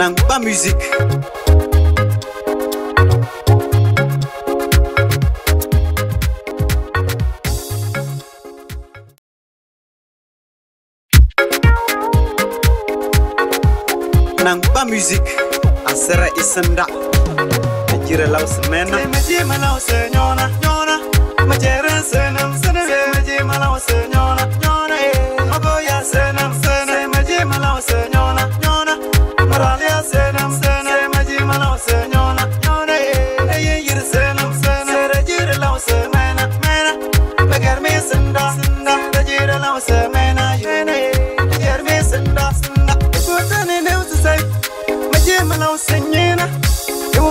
Nangba musique. Nangba musique. Asera isanda. Jira law semena. Maji malaw se nyona nyona Majere se nam sene Maji malaw nyona nyona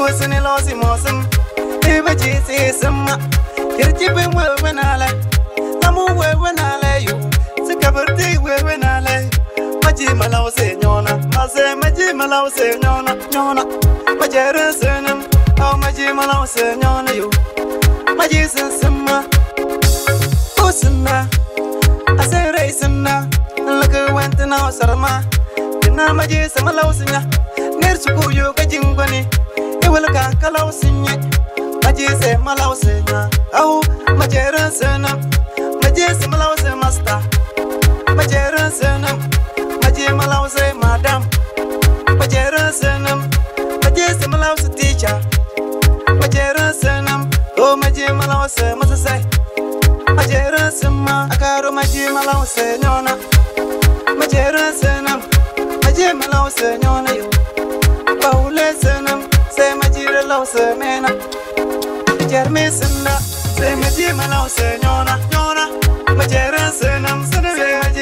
Iwusini losi mosum Iba jisi sima Kirjibi wewe nale. Lamu wewe nale, yu. Sikabirti wewe nale. Maji malaw se, nyona. Mase, maji malaw se, nyona nyona. Majere sinim Au, maji malaw se, nyona, yu. Maji sin sima Usina Asere isina Laka wente na osarma Dina maji sama law sinya Ner suku, yu kajingwani iwal walka kalau sun yi malau sena, na. Au majerin sun maje su malau sai masta. Majerin sun maje malau se madam. Majerin sun maje su malau se teacher. Majerin sun o maje malau se masa sai majerin sun ma. Akaro maje malau sai nona majerin sun maje malau sai nona yo. Baule sun majire law se mena. Jermi sinda se maji malaw se nyona nyona Majere se nam sene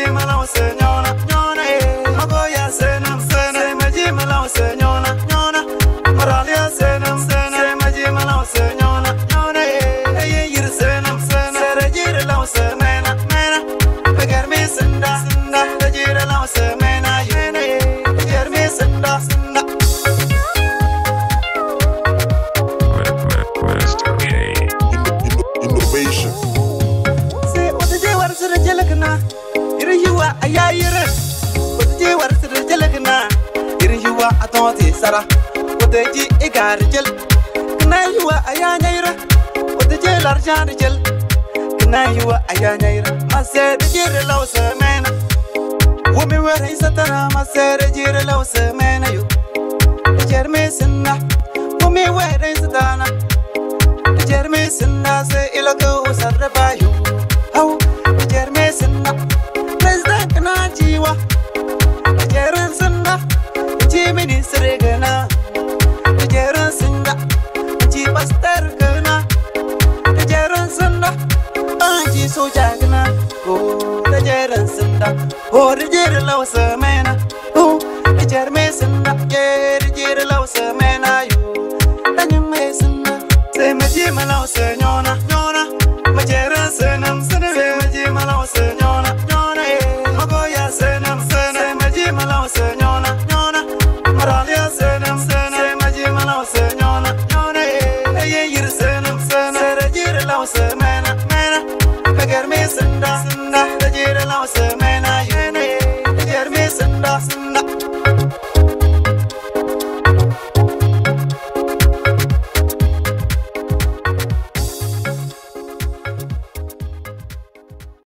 irin yiwa sara. Wata ji igar jel kana yiwa a yanyaira wata je larja da jel kana yiwa a yanyaira mase da jere lausa mena wumi wera isatana mase da jere lausa mena yo da jerme sinna wumi wera isatana jerme sinna se ilaga usarra bayo au jerme sinna jeran sinda Hor jir law samena Oh, jar me sinda Jer jir law samena yo Tanyum me sinda Se me jima law se nyona Nyona Ma jeran senam sinda Se me jima law se nyona Nyona eh Ma goya senam sena Se me jima law se nyona Nyona Ma ralia senam sena Se me jima law se nyona